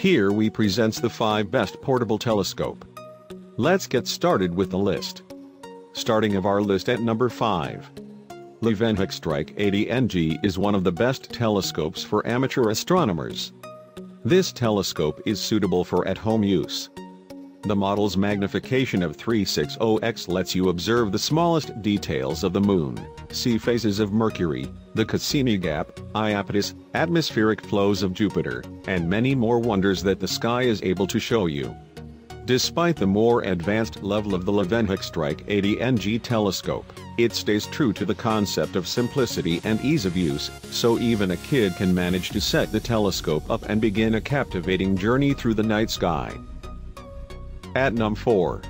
Here we presents the 5 best portable telescope. Let's get started with the list. Starting of our list at number 5. Levenhuk Strike 80NG is one of the best telescopes for amateur astronomers. This telescope is suitable for at-home use. The model's magnification of 360x lets you observe the smallest details of the moon, see phases of Mercury, the Cassini gap, Iapetus, atmospheric flows of Jupiter, and many more wonders that the sky is able to show you. Despite the more advanced level of the Levenhuk Strike 80NG telescope, it stays true to the concept of simplicity and ease of use, so even a kid can manage to set the telescope up and begin a captivating journey through the night sky. At num 4.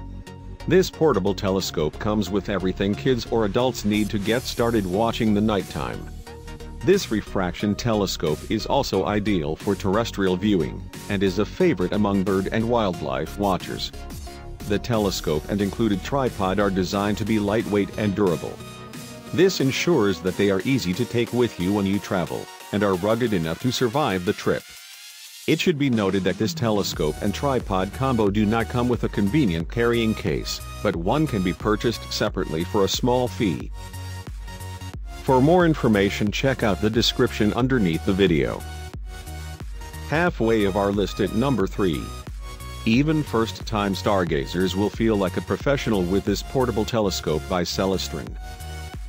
This portable telescope comes with everything kids or adults need to get started watching the nighttime. This refraction telescope is also ideal for terrestrial viewing, and is a favorite among bird and wildlife watchers. The telescope and included tripod are designed to be lightweight and durable. This ensures that they are easy to take with you when you travel, and are rugged enough to survive the trip. It should be noted that this telescope and tripod combo do not come with a convenient carrying case, but one can be purchased separately for a small fee. For more information check out the description underneath the video. Halfway of our list at number 3. Even first-time stargazers will feel like a professional with this portable telescope by Celestron.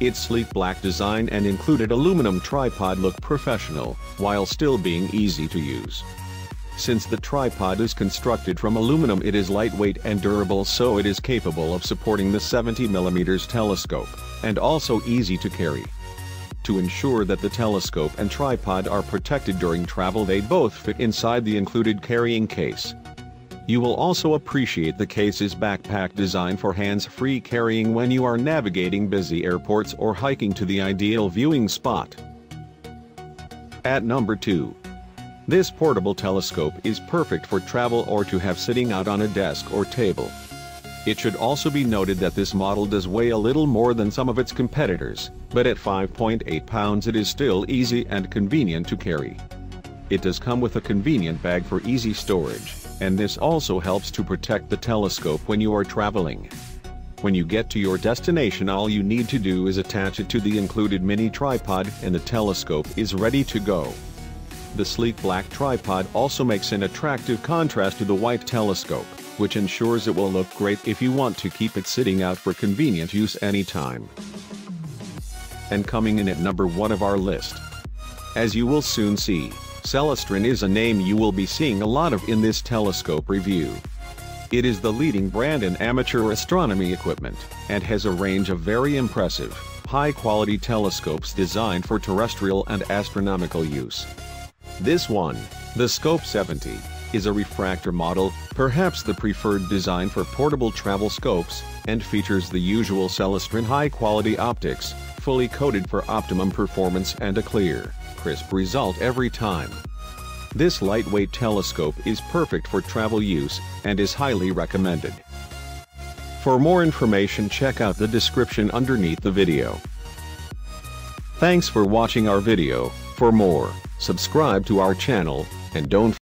Its sleek black design and included aluminum tripod look professional, while still being easy to use. Since the tripod is constructed from aluminum it is lightweight and durable so it is capable of supporting the 70mm telescope, and also easy to carry. To ensure that the telescope and tripod are protected during travel they both fit inside the included carrying case. You will also appreciate the case's backpack design for hands-free carrying when you are navigating busy airports or hiking to the ideal viewing spot. At number 2. This portable telescope is perfect for travel or to have sitting out on a desk or table. It should also be noted that this model does weigh a little more than some of its competitors, but at 5.8 pounds it is still easy and convenient to carry. It does come with a convenient bag for easy storage, and this also helps to protect the telescope when you are traveling. When you get to your destination all you need to do is attach it to the included mini tripod and the telescope is ready to go. The sleek black tripod also makes an attractive contrast to the white telescope, which ensures it will look great if you want to keep it sitting out for convenient use anytime. And coming in at number 1 of our list. As you will soon see, Celestron is a name you will be seeing a lot of in this telescope review. It is the leading brand in amateur astronomy equipment, and has a range of very impressive, high-quality telescopes designed for terrestrial and astronomical use. This one, the Scope 70, is a refractor model, perhaps the preferred design for portable travel scopes, and features the usual Celestron high-quality optics, fully coated for optimum performance and a clear, crisp result every time. This lightweight telescope is perfect for travel use, and is highly recommended. For more information check out the description underneath the video. Thanks for watching our video, for more, subscribe to our channel, and don't